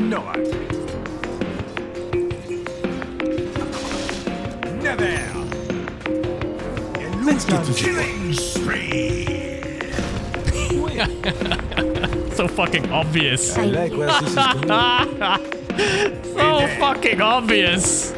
know it. Never. Let's get to Killing spree. So fucking obvious. I like where this is going. So fucking obvious.